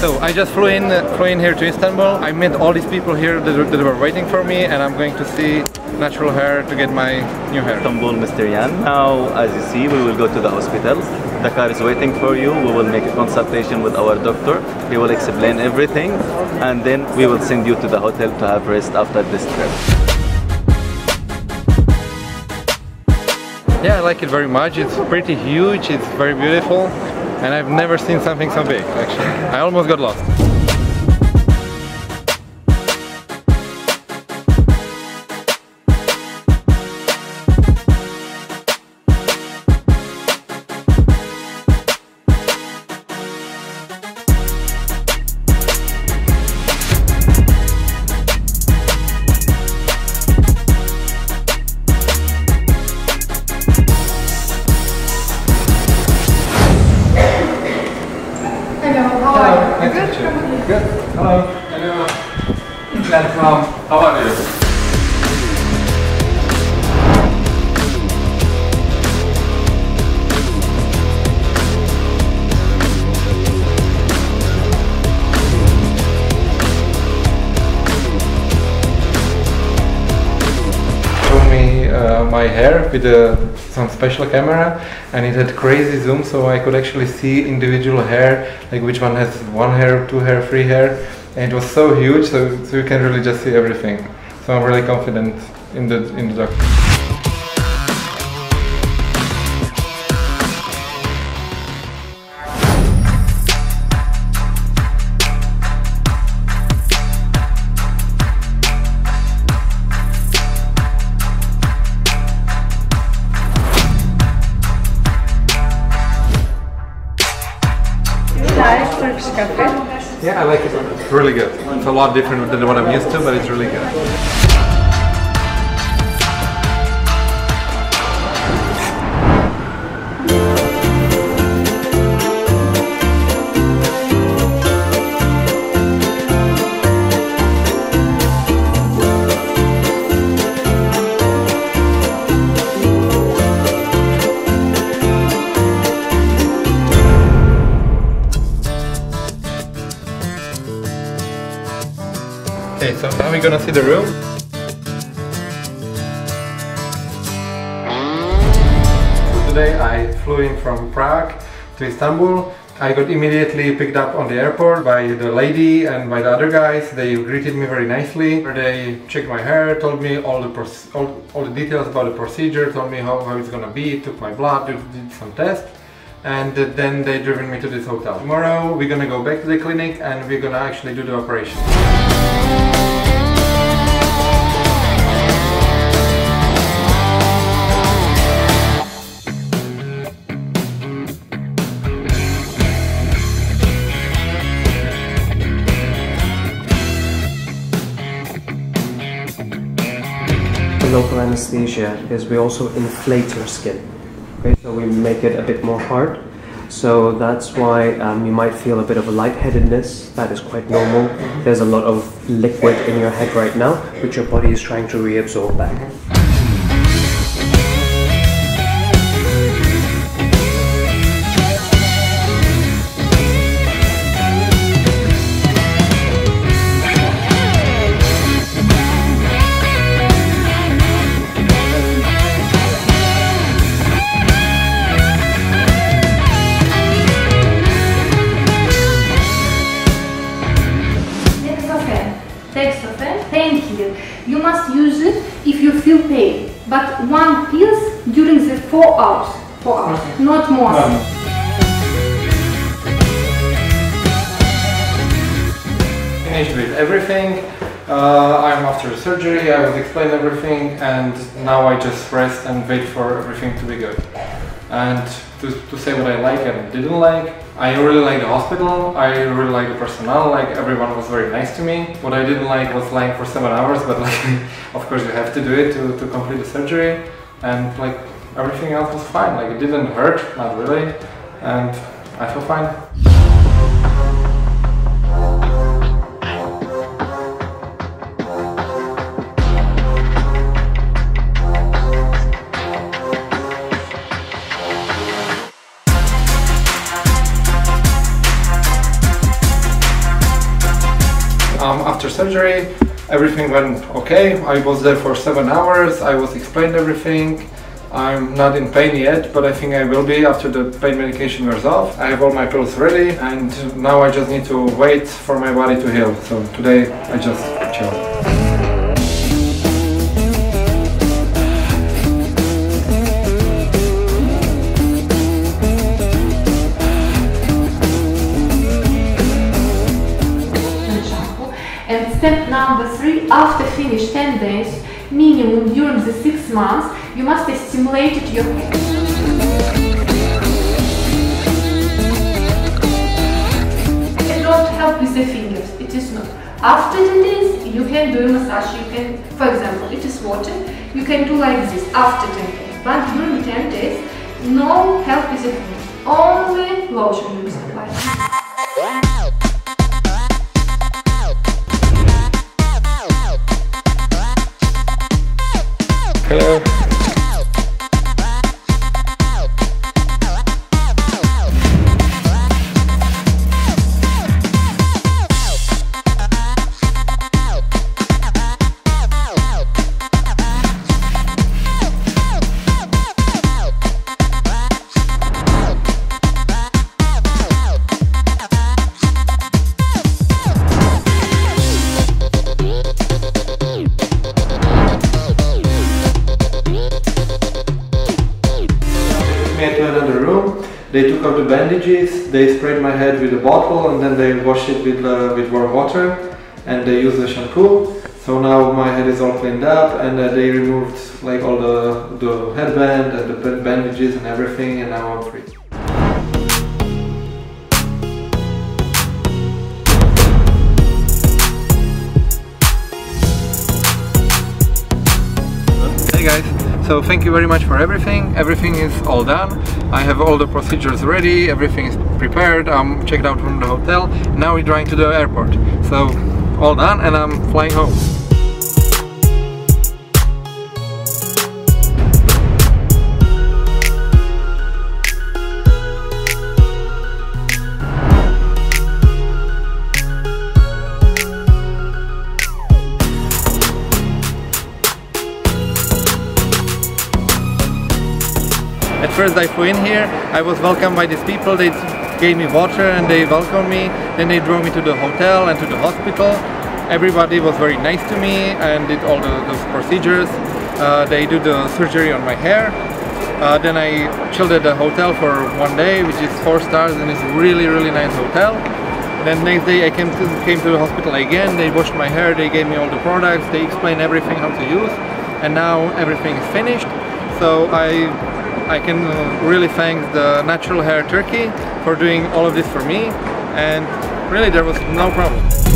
So I just flew in, uh, flew in here to Istanbul. I met all these people here that, were- that were waiting for me and I'm going to see natural hair to get my new hair. Istanbul, Mr. Yan. Now, as you see, we will go to the hospital. The car is waiting for you. We will make a consultation with our doctor. He will explain everything, and then we will send you to the hotel to have rest after this trip. Yeah, I like it very much. It's pretty huge, it's very beautiful and I've never seen something so big actually. I almost got lost. Hello, how are you? Nice to. Good. Hello. Hello. Glad. How are you? Show me uh, my hair with uh, some special camera and it had crazy zoom so I could actually see individual hair like which one has one hair, two hair, three hair and it was so huge so, so you can really just see everything so I'm really confident in the in the doctor. Yeah, I like it. It's really good. It's a lot different than what I'm used to, but it's really good. Okay, so now we're gonna see the room. Today I flew in from Prague to Istanbul. I got immediately picked up on the airport by the lady and by the other guys. They greeted me very nicely. They checked my hair, told me all the all, all the details about the procedure, told me how, how it's gonna be, took my blood, did some tests and then they driven me to this hotel. Tomorrow we're gonna go back to the clinic and we're gonna actually do the operation. Local anesthesia is we also inflate your skin. Okay, so we make it a bit more hard. So that's why um, you might feel a bit of a lightheadedness. That is quite normal. There's a lot of liquid in your head right now, which your body is trying to reabsorb back. But one pills during the four hours. Four hours, not more. Finished with everything. Uh, I'm after the surgery, I was explained everything and now I just rest and wait for everything to be good. And to, to say what I like and didn't like, I really like the hospital, I really like the personnel, like everyone was very nice to me. What I didn't like was lying for seven hours, but like, of course you have to do it to, to complete the surgery. And like, everything else was fine, like it didn't hurt, not really, and I feel fine. Surgery, everything went okay. I was there for seven hours. I was explained everything. I'm not in pain yet, but I think I will be after the pain medication wears off. I have all my pills ready, and now I just need to wait for my body to heal. So today I just chill. Number three, after finish 10 days, minimum during the six months, you must stimulate your hair. It don't help with the fingers, it is not. After 10 days, you can do a massage, you can, for example, it is water, you can do like this after 10 days. But during 10 days, no help with the fingers, only took the bandages, they sprayed my head with a bottle and then they washed it with, uh, with warm water and they used the shampoo. So now my head is all cleaned up and uh, they removed like all the, the headband and the bandages and everything and now I'm free. Hey guys, so thank you very much for everything. Everything is all done. I have all the procedures ready, everything is prepared. I'm checked out from the hotel. Now we're driving to the airport. So all done and I'm flying home. First I flew in here, I was welcomed by these people, they gave me water and they welcomed me. Then they drove me to the hotel and to the hospital. Everybody was very nice to me and did all the, those procedures. Uh, they do the surgery on my hair. Uh, then I chilled at the hotel for one day, which is four stars and it's really, really nice hotel. Then next day I came to, came to the hospital again, they washed my hair, they gave me all the products, they explained everything how to use. And now everything is finished. So I I can uh, really thank the Natural Hair Turkey for doing all of this for me and really there was no problem.